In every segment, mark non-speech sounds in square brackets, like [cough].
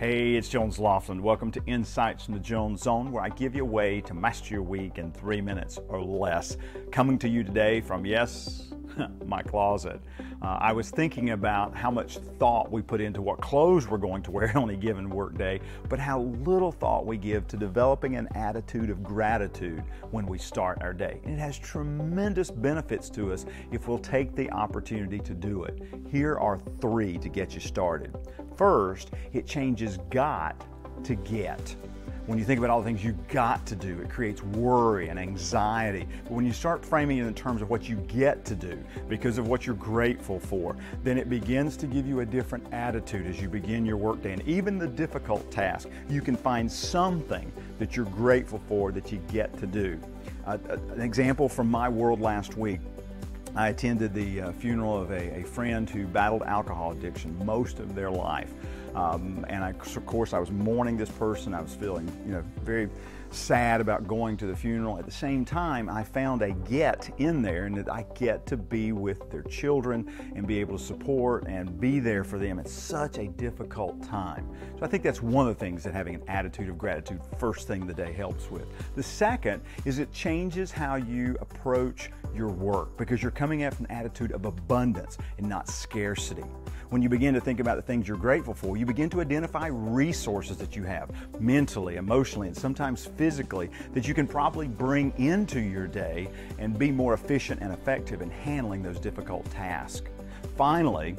Hey, it's Jones Loflin. Welcome to Insights from the Jones Zone, where I give you a way to master your week in three minutes or less. Coming to you today from, yes, [laughs] my closet. Uh, I was thinking about how much thought we put into what clothes we're going to [laughs] wear on a given workday, but how little thought we give to developing an attitude of gratitude when we start our day. And it has tremendous benefits to us if we'll take the opportunity to do it. Here are three to get you started. First, it changes got to get. When you think about all the things you got to do, it creates worry and anxiety. But when you start framing it in terms of what you get to do because of what you're grateful for, then it begins to give you a different attitude as you begin your workday. And even the difficult task, you can find something that you're grateful for that you get to do. Uh, an example from my world last week. I attended the uh, funeral of a, a, friend who battled alcohol addiction most of their life. Um, and I, of course, I was mourning this person. I was feeling, you know, very sad about going to the funeral. At the same time, I found a get in there and that I get to be with their children and be able to support and be there for them at such a difficult time. So I think that's one of the things that having an attitude of gratitude first thing the day helps with. The second is it changes how you approach your work because you're coming at an attitude of abundance and not scarcity. When you begin to think about the things you're grateful for, you begin to identify resources that you have mentally, emotionally, and sometimes physically that you can probably bring into your day and be more efficient and effective in handling those difficult tasks. Finally,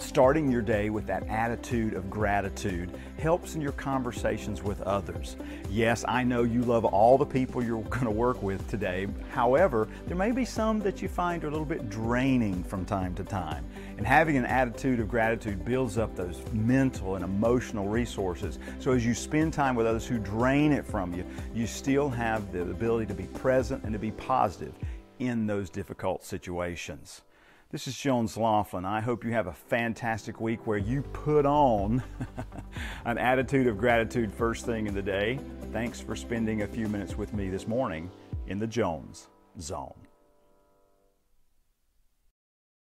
starting your day with that attitude of gratitude helps in your conversations with others. Yes, I know you love all the people you're [laughs] going to work with today. However, there may be some that you find are a little bit draining from time to time. And having an attitude of gratitude builds up those mental and emotional resources. So as you spend time with others who drain it from you, you still have the ability to be present and to be positive in those difficult situations. This is Jones Loflin. I hope you have a fantastic week where you put on [laughs] an attitude of gratitude first thing in the day. Thanks for spending a few minutes with me this morning in the Jones Zone.